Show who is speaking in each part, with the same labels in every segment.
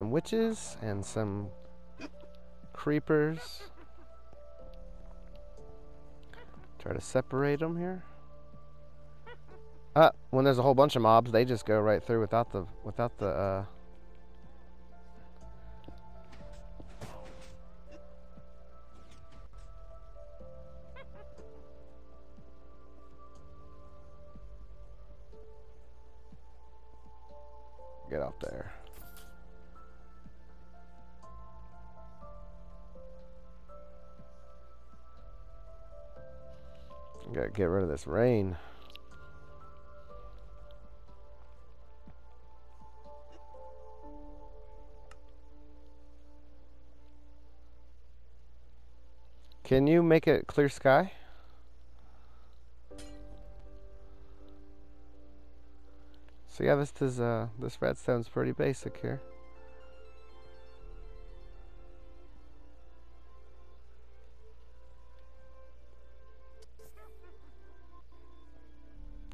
Speaker 1: some witches and some creepers. Try to separate them here. Uh, when there's a whole bunch of mobs, they just go right through without the without the uh Get out there. Gotta get rid of this rain. Can you make it clear sky? So yeah, this is uh this redstone's pretty basic here.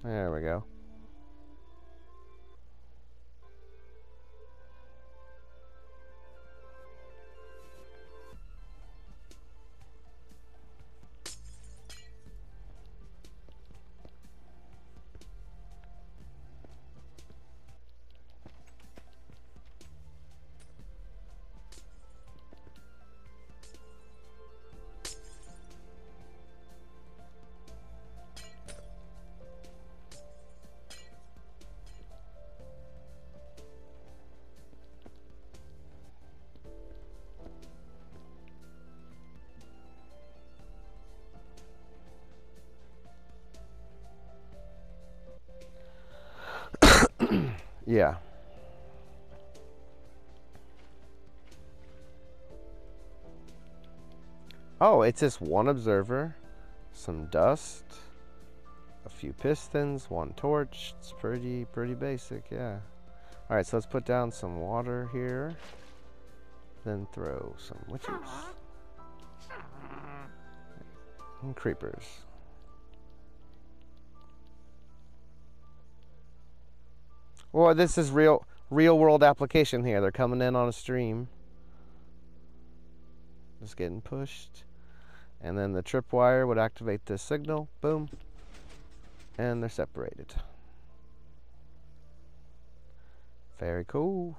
Speaker 1: There we go. Yeah. Oh, it's just one observer, some dust, a few pistons, one torch. It's pretty, pretty basic, yeah. All right, so let's put down some water here. Then throw some witches. And creepers. Well, this is real real world application here. They're coming in on a stream. Just getting pushed. And then the tripwire would activate the signal. Boom. And they're separated. Very cool.